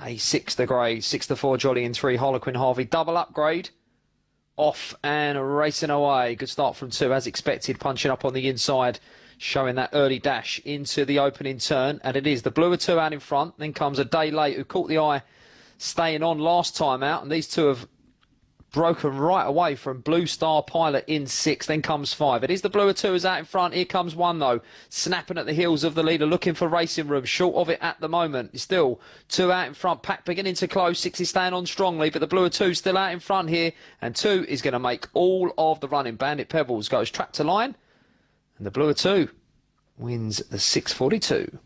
a six the grade, six to four Jolly in three Harlequin Harvey double upgrade. Off and racing away. Good start from two as expected, punching up on the inside, showing that early dash into the opening turn. And it is the blue of two out in front. Then comes a day late who caught the eye staying on last time out. And these two have broken right away from Blue Star Pilot in six. Then comes five. It is the blue of two is out in front. Here comes one though, snapping at the heels of the leader, looking for racing room. Short of it at the moment. Still two out in front. Pack beginning to close. Six is staying on strongly, but the blue of two still out in front here. And two is going to make all of the running. Bandit Pebbles goes track to line, and the blue of two wins the 642.